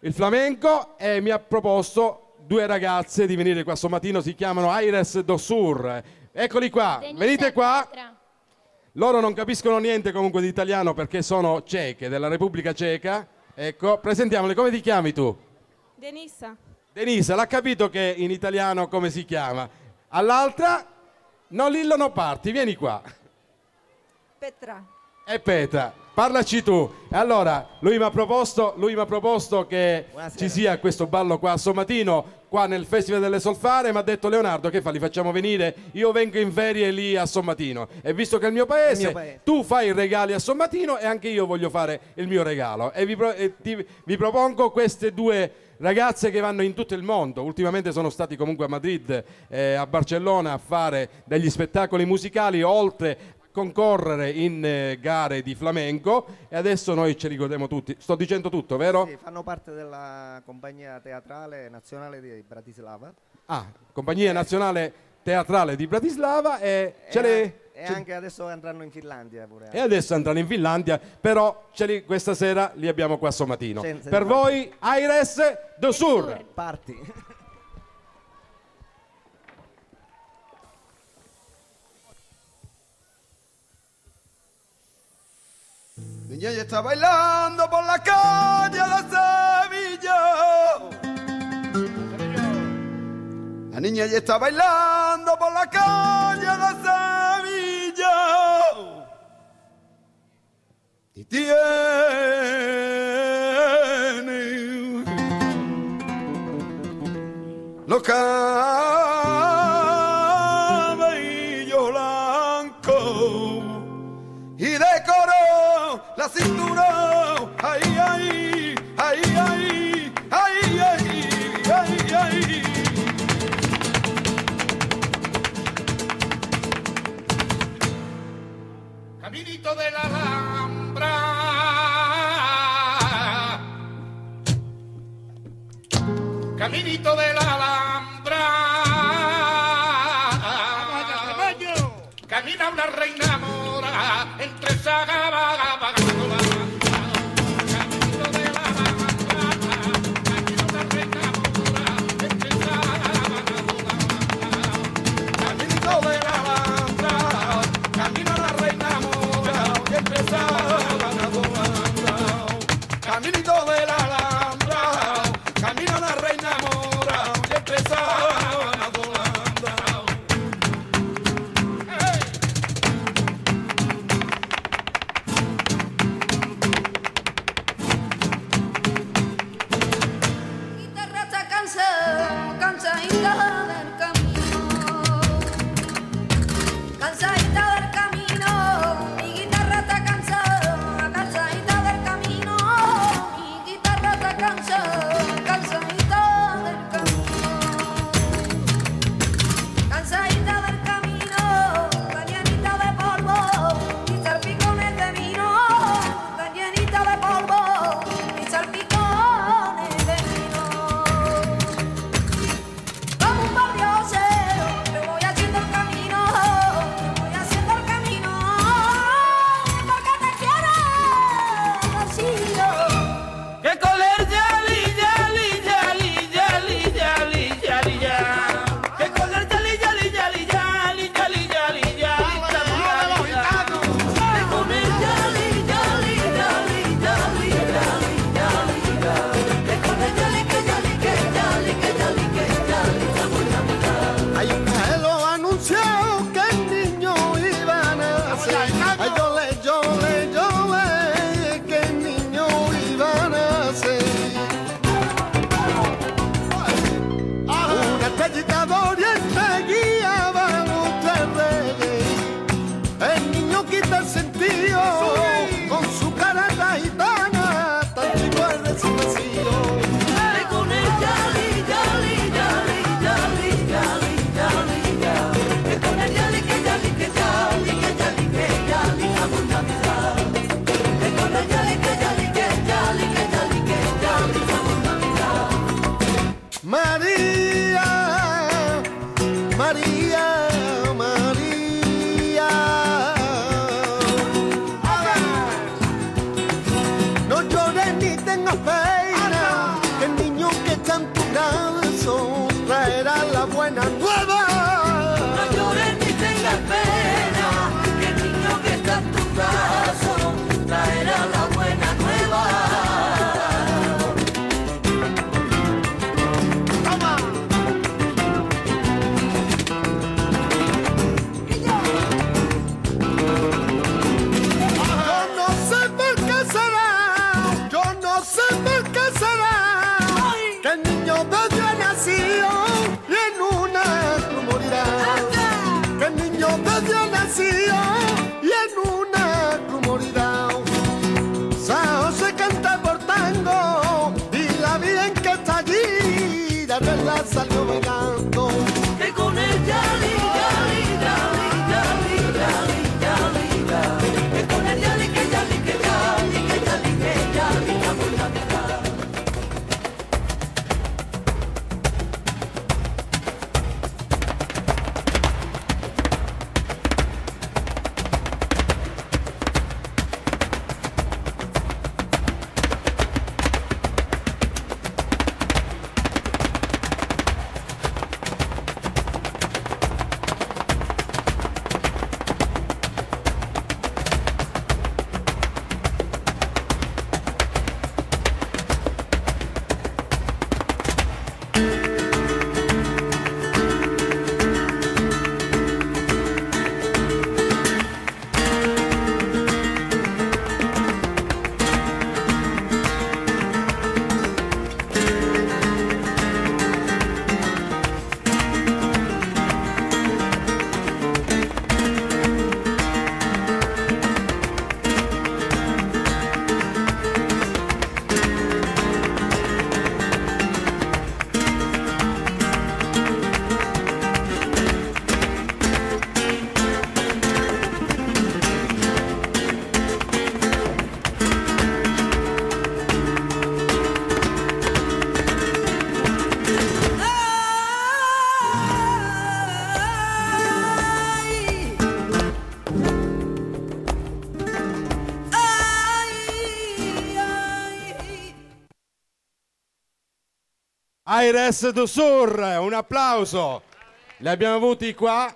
il flamenco e mi ha proposto due ragazze di venire qua stamattina, si chiamano Aires do Sur. Eccoli qua, Denise venite qua. Loro non capiscono niente comunque di italiano perché sono ceche, della Repubblica Ceca. Ecco, presentiamole, come ti chiami tu? Denissa, Denise, l'ha capito che in italiano come si chiama. All'altra, no Lillo no parti, vieni qua. Petra. E Petra, parlaci tu. Allora, lui mi ha proposto, lui mi ha proposto che Buonasera. ci sia questo ballo qua a Sommatino, qua nel Festival delle Solfare, mi ha detto Leonardo che fa, li facciamo venire? Io vengo in ferie lì a Sommatino. E visto che è il mio paese, Il mio paese. tu fai i regali a Sommatino e anche io voglio fare il mio regalo. E vi, pro- e ti- vi propongo queste due ragazze che vanno in tutto il mondo. Ultimamente sono stati comunque a Madrid e a Barcellona a fare degli spettacoli musicali, oltre concorrere in eh, gare di flamenco e adesso noi ce li godiamo tutti. Sto dicendo tutto, vero? Sì, fanno parte della compagnia teatrale nazionale di Bratislava. Ah, Compagnia Nazionale Teatrale di Bratislava e, ce e, le- e ce- anche adesso andranno in Finlandia pure. e adesso andranno in Finlandia, però ce li- questa sera li abbiamo qua a Sommatino. Senza- per voi Aires do Sur. Parti. Niña ya está bailando por la calle de Sevilla. La niña ya está bailando por la calle de Sevilla. Y tiene los cabellos blancos y decoró la cintura. Ay, ay, ay, ay, ay, ay, ay, ay. Caminito de la Alhambra. Caminito de la Alhambra. Camina una reina mora entre saga corazón traerá la buena nueva. salió bailando. Aires Dosur, un applauso. Li abbiamo avuti qua